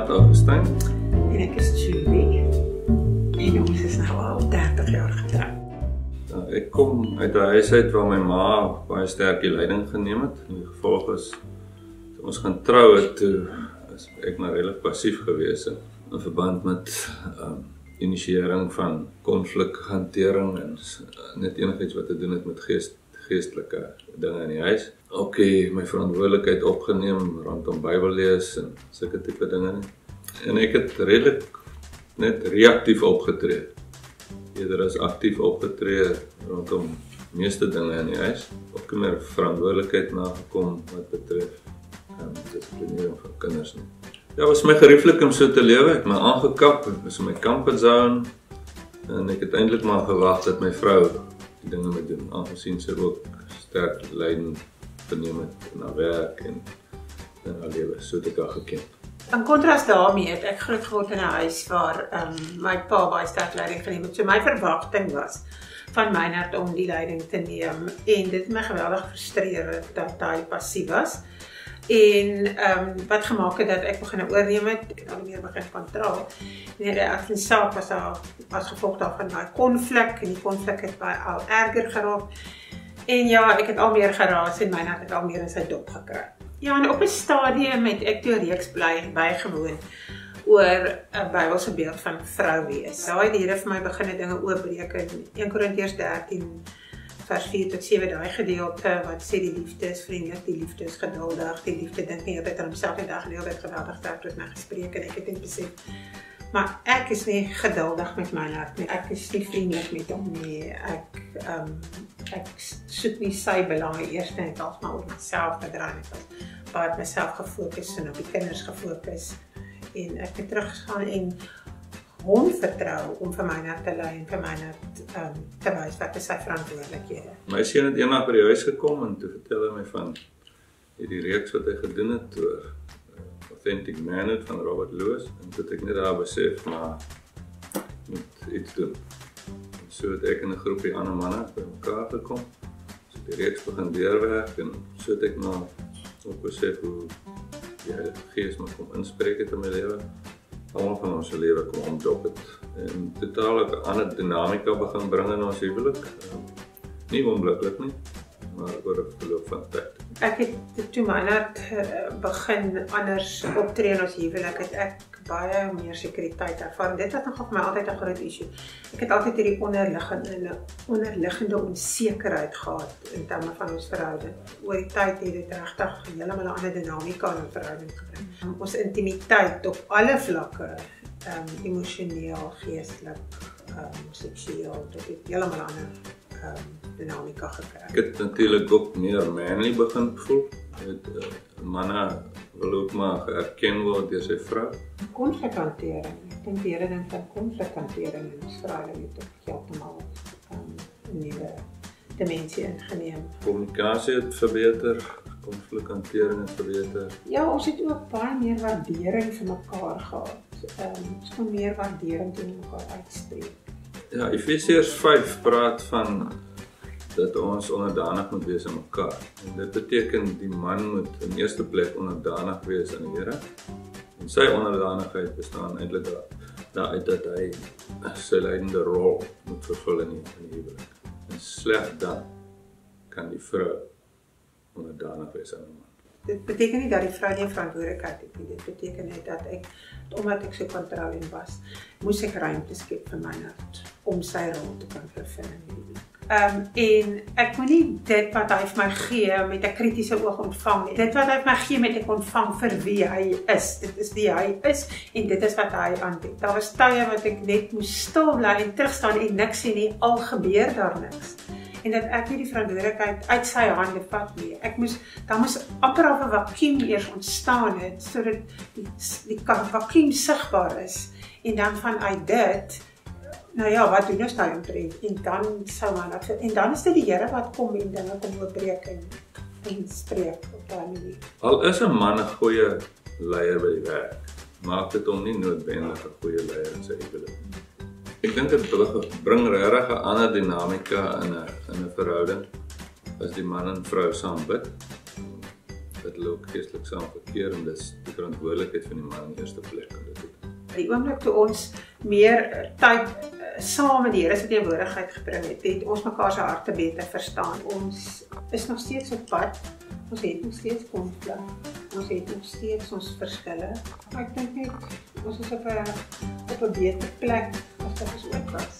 Renata Augustyn. En ek is Julie. En ons is nou al 30 jaar getroud. Nou, ek kom uit 'n huis uit waar my ma baie sterk die leiding geneem het. En die gevolg is ons gaan trou het toe is ek maar redelik passief gewees in verband met ehm um, inisiering van konflikhantering en net enigiets wat te doen het met gees geestelike dinge in die huis. OK, my verantwoordelikheid opgeneem rondom Bybellees en sulke tipe dinge nie. En ek het redelik net reaktief opgetree. Eerder as aktief opgetree rondom meeste dinge in die huis. Ook meer verantwoordelikheid nagekom wat betref ehm um, dissiplinering van kinders nie. Ja, was my gerieflik om so te lewe. Ek my aangekap, was in my comfort zone en ek het eintlik maar gewag dat my vrou die dinge moet doen, aangesien sy ook sterk leiding geneem het in haar werk en in haar lewe, so ek haar geken. In kontras daarmee het ek groot geword in 'n huis waar um, my pa baie sterk leiding geneem het. So my verwagting was van Meinhard om die leiding te neem en dit het my geweldig frustreer dat hy passief was en ehm um, wat gemaak het dat ek begin oorneem het en al meer begin kontrol. Nee, ek het self was daar as gevolg daarvan daai konflik en die konflik het baie al erger geraak. En ja, ek het al meer geraas en myne het al meer in sy dop gekry. Ja, en op 'n stadium het ek toe reeks bly bygewoon oor 'n Bybelse beeld van vrou wees. Daai diere vir my begin dinge oopbreek in 1 Korintiërs 13 vers 4 tot 7 daai gedeelte wat sê die liefde is vriendelik, die liefde is geduldig, die liefde dink nie altyd aan homself nie, dag en dag geweldig sterk tot my gespreek en ek het net besef maar ek is nie geduldig met my hart nie. Ek is nie vriendelik met hom nie. Ek ehm um, ek soek nie sy belange eers net as maar oor myself te draai nie. Maar myself gefokus en op die kinders gefokus en ek het teruggegaan en hom vertrou om vir my net te lei en vir my net um, te wys wat is sy verantwoordelikhede. My seun het eendag by die huis gekom en toe vertel hy my van hierdie reeks wat hy gedoen het oor uh, Authentic Manhood van Robert Lewis en toe het ek net daar besef maar moet iets doen. En so het ek en 'n groepie ander manne by mekaar gekom. So die reeks begin deurwerk en so het ek nou ook besef hoe die Heilige Gees my kom inspreek het in my lewe almal van ons se lewe kom omdop het en totaal 'n ander dinamika begin bring in ons huwelik. Um, nie ongelukkig nie, maar oor 'n verloop van tyd. Ek het toe my hart uh, begin anders optree in ons huwelik. Het ek baie meer sekuriteit ervaar. Dit het nog vir my altyd 'n groot issue. Ek het altyd hierdie onderliggende onderliggende onsekerheid gehad in terme van ons verhouding. Oor die tyd het dit regtig heeltemal 'n ander dinamika in 'n verhouding gebring. Ons intimiteit op alle vlakke, ehm um, emosioneel, geestelik, ehm um, seksueel, dit het heeltemal 'n ander ehm um, dinamika gekry. Ek het natuurlik ook meer manly begin voel. Dit uh, manne wil ook maar erken word deur sy vrou. Konflikhantering. Ek dink die hele ding van konflikhantering in Australië het ook heeltemal 'n um, nuwe dimensie ingeneem. Kommunikasie het verbeter, konflikhantering het verbeter. Ja, ons het ook baie meer waardering vir mekaar gehad. Ehm um, ons kon meer waardering teenoor mekaar uitspreek. Ja, Efesiërs 5 praat van dat ons onderdanig moet wees aan mekaar. En dit beteken die man moet in eerste plek onderdanig wees aan die Here. En sy onderdanigheid bestaan eintlik daaruit dat hy sy leidende rol moet vervul in die, die huwelik. En slegs dan kan die vrou onderdanig wees aan 'n man. Dit beteken nie dat die vrou nie verantwoordelikheid het nie. Dit beteken net dat ek omdat ek so kontrolerend was, moes ek ruimte skep vir my hart om sy rol te kan vervul in die huwelik. Ehm um, en ek moenie dit wat hy vir my gee met 'n kritiese oog ontvang nie. Dit wat hy vir my gee met 'n ontvang vir wie hy is. Dit is wie hy is en dit is wat hy aanbied. Daar was tye wat ek net moes stil bly en terugstaan en niks sien nie. Al gebeur daar niks. En dat ek nie die verantwoordelikheid uit sy hande vat nie. Ek moes dan moes amper al 'n vakuum eers ontstaan het sodat die die vakuum sigbaar is en dan vanuit dit nou ja, wat doen ons daai omtrent? En dan sou maar dat en dan is dit die Here wat kom en dinge kom oopbreek en en spreek op daai manier. Al is 'n man 'n goeie leier by die werk, maak dit hom nie noodwendig 'n goeie leier in sy huwelik nie. Ek dink dit bring regtig 'n ander dinamika in 'n in 'n verhouding as die man en vrou saam bid. dat hulle ook geestelik saam verkeer en dis die verantwoordelikheid van die man in eerste plek om dit te doen. Die oomblik toe ons meer eh, tyd uh, saam met die Here se teenwoordigheid gebring het, het ons mekaar se harte beter verstaan. Ons is nog steeds op pad. Ons het nog steeds konflik. Ons het nog steeds ons verskille. Maar ek dink net ons is op 'n op 'n beter plek as wat ons ooit was.